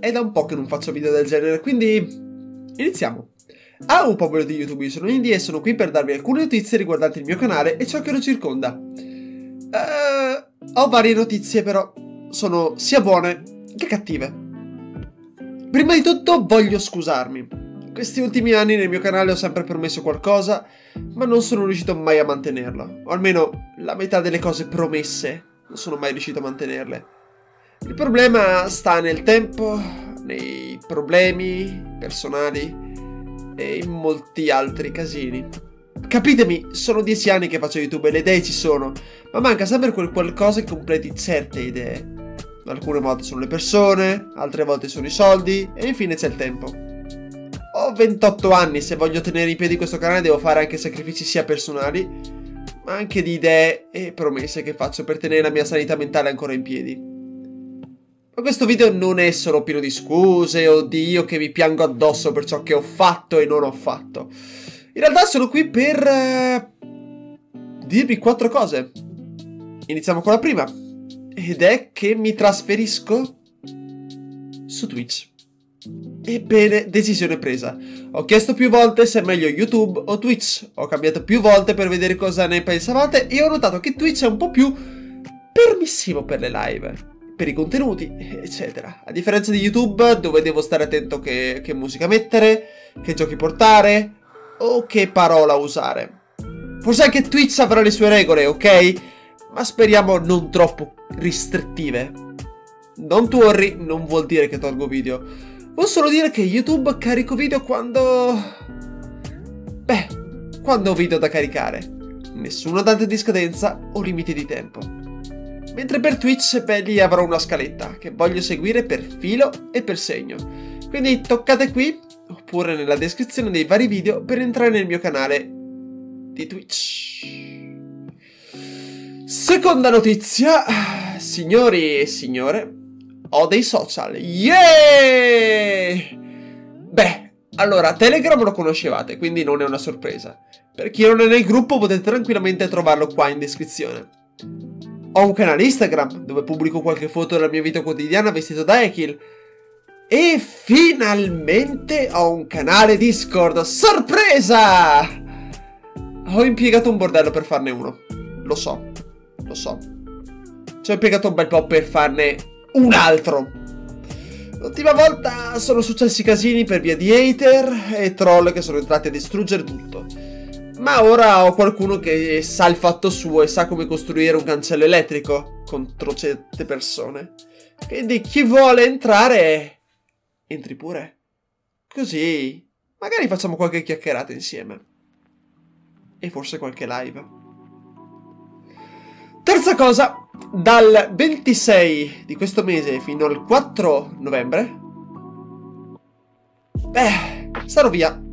è da un po' che non faccio video del genere, quindi iniziamo. Ciao popolo di YouTube, io sono Indy e sono qui per darvi alcune notizie riguardanti il mio canale e ciò che lo circonda. Uh, ho varie notizie però, sono sia buone che cattive. Prima di tutto voglio scusarmi. Questi ultimi anni nel mio canale ho sempre promesso qualcosa, ma non sono riuscito mai a mantenerlo. O almeno la metà delle cose promesse non sono mai riuscito a mantenerle. Il problema sta nel tempo, nei problemi personali e in molti altri casini. Capitemi, sono dieci anni che faccio YouTube e le idee ci sono, ma manca sempre quel qualcosa che completi certe idee. Alcune volte sono le persone, altre volte sono i soldi e infine c'è il tempo. Ho 28 anni, se voglio tenere in piedi questo canale devo fare anche sacrifici sia personali, ma anche di idee e promesse che faccio per tenere la mia sanità mentale ancora in piedi. Ma questo video non è solo pieno di scuse o di io che mi piango addosso per ciò che ho fatto e non ho fatto. In realtà sono qui per uh, dirvi quattro cose. Iniziamo con la prima. Ed è che mi trasferisco su Twitch. Ebbene, decisione presa. Ho chiesto più volte se è meglio YouTube o Twitch. Ho cambiato più volte per vedere cosa ne pensavate e ho notato che Twitch è un po' più permissivo per le live per i contenuti, eccetera. A differenza di YouTube, dove devo stare attento che, che musica mettere, che giochi portare o che parola usare. Forse anche Twitch avrà le sue regole, ok? Ma speriamo non troppo restrittive. Don't worry, non vuol dire che tolgo video. Vuol solo dire che YouTube carico video quando... Beh, quando ho video da caricare. Nessuna data di scadenza o limiti di tempo. Mentre per Twitch, beh, lì avrò una scaletta che voglio seguire per filo e per segno. Quindi toccate qui, oppure nella descrizione dei vari video, per entrare nel mio canale di Twitch. Seconda notizia, signori e signore, ho dei social. Yeah! Beh, allora, Telegram lo conoscevate, quindi non è una sorpresa. Per chi non è nel gruppo potete tranquillamente trovarlo qua in descrizione. Ho un canale Instagram dove pubblico qualche foto della mia vita quotidiana vestito da Ekil. E finalmente ho un canale Discord. Sorpresa! Ho impiegato un bordello per farne uno. Lo so, lo so. Ci ho impiegato un bel po' per farne un altro. L'ultima volta sono successi casini per via di hater e troll che sono entrati a distruggere tutto. Ma ora ho qualcuno che sa il fatto suo e sa come costruire un cancello elettrico contro certe persone. Quindi chi vuole entrare, entri pure. Così, magari facciamo qualche chiacchierata insieme. E forse qualche live. Terza cosa, dal 26 di questo mese fino al 4 novembre, beh, sarò via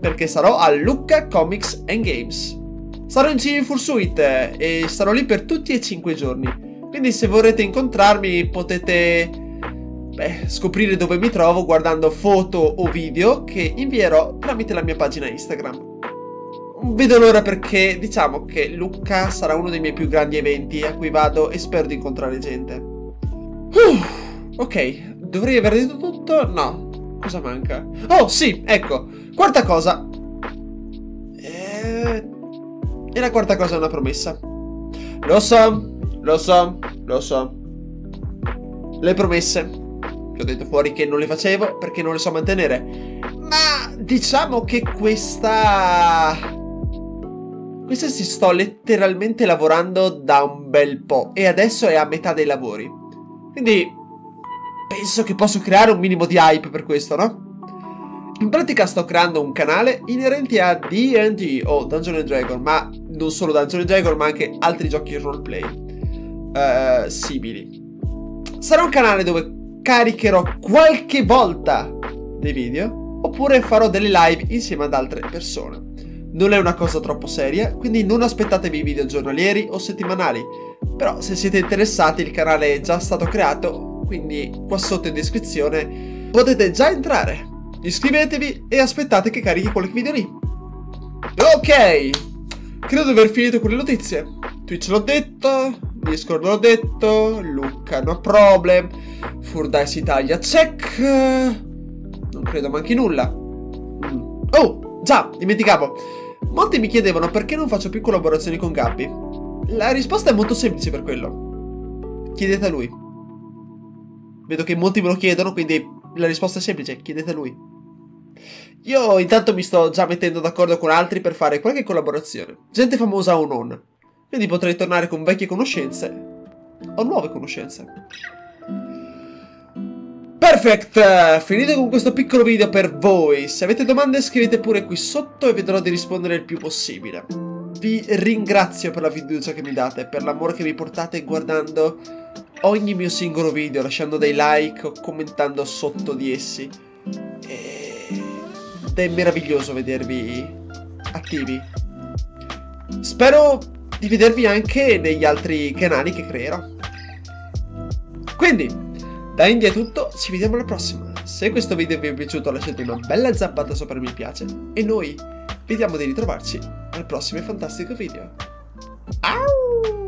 perché sarò a Lucca Comics and Games. Sarò in Cine Fursuit e sarò lì per tutti e 5 giorni. Quindi se vorrete incontrarmi potete beh, scoprire dove mi trovo guardando foto o video che invierò tramite la mia pagina Instagram. Vedo l'ora perché diciamo che Lucca sarà uno dei miei più grandi eventi a cui vado e spero di incontrare gente. Uh, ok, dovrei aver detto tutto? No. Cosa manca? Oh sì, ecco. Quarta cosa. Eh... E la quarta cosa è una promessa. Lo so, lo so, lo so. Le promesse. Ti ho detto fuori che non le facevo perché non le so mantenere. Ma diciamo che questa... Questa si sto letteralmente lavorando da un bel po' e adesso è a metà dei lavori. Quindi penso che posso creare un minimo di hype per questo, no? In pratica sto creando un canale inerente a D&D o Dungeon Dragon, ma non solo Dungeon Dragon, ma anche altri giochi roleplay uh, simili. Sarà un canale dove caricherò qualche volta dei video, oppure farò delle live insieme ad altre persone. Non è una cosa troppo seria, quindi non aspettatevi video giornalieri o settimanali. Però se siete interessati il canale è già stato creato, quindi qua sotto in descrizione potete già entrare. Iscrivetevi e aspettate che carichi qualche video lì. Ok, credo di aver finito con le notizie. Twitch l'ho detto, Discord l'ho detto, Luca no problem, Furdai si taglia, check, non credo manchi nulla. Mm. Oh, già, dimenticavo. Molti mi chiedevano perché non faccio più collaborazioni con Gabby. La risposta è molto semplice per quello. Chiedete a lui. Vedo che molti me lo chiedono, quindi la risposta è semplice, chiedete a lui. Io intanto mi sto già mettendo d'accordo con altri per fare qualche collaborazione, gente famosa o non. Quindi potrei tornare con vecchie conoscenze o nuove conoscenze. Perfect! Finito con questo piccolo video per voi. Se avete domande scrivete pure qui sotto e vedrò di rispondere il più possibile. Vi ringrazio per la fiducia che mi date, per l'amore che mi portate guardando ogni mio singolo video, lasciando dei like o commentando sotto di essi. Ed è meraviglioso vedervi attivi. Spero di vedervi anche negli altri canali che creerò. Quindi, da India è tutto, ci vediamo alla prossima. Se questo video vi è piaciuto lasciate una bella zappata sopra il mi piace e noi vediamo di ritrovarci al prossimo fantastico video. Au!